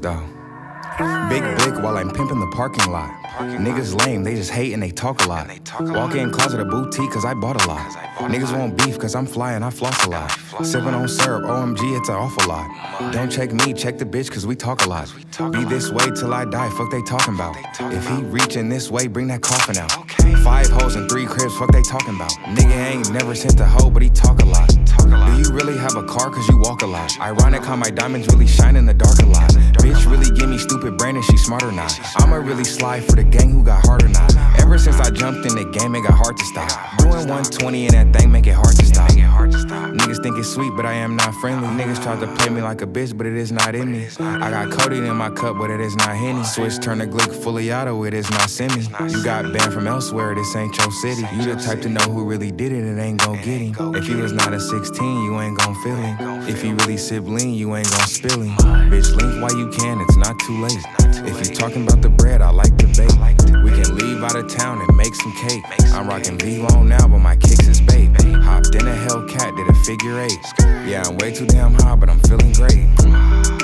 though. Big big while I'm pimping the parking lot. Niggas lame, they just hate and they talk a lot. Walk in closet a boutique cause I bought a lot. Niggas want beef cause I'm fly and I floss a lot. Sipping on syrup, OMG, it's an awful lot. Don't check me, check the bitch cause we talk a lot. Be this way till I die, fuck they talking about. If he reaching this way, bring that coffin out. Okay. Five hoes and three cribs, fuck they talking about. Nigga ain't never sent a hoe, but he talk a lot. Do you really have a car cause you walk a lot? Ironic how my diamonds really shine in the dark a lot. Smart or not. I'ma really slide for the gang who got hard or not. Ever since I jumped in the game, it got hard to stop. Doing 120 and that thing make it hard to stop. Sweet, but I am not friendly. Niggas try to play me like a bitch, but it is not in me. I got codeine in my cup, but it is not Henny. Switch turn to Glock fully auto, it is not semi. You got banned from elsewhere, this ain't your city. You the type to know who really did it, it ain't gon' get him. If he was not a 16, you ain't gon' feel him. If he really sibling, you ain't gon' spill him. Bitch, link while you can, it's not too late. If you talking about the bread, I like the bait. We can leave out of town and make some cake. I'm rocking VLONE now, but my kicks is bait. Figure eight. Yeah, I'm way too damn high, but I'm feeling great.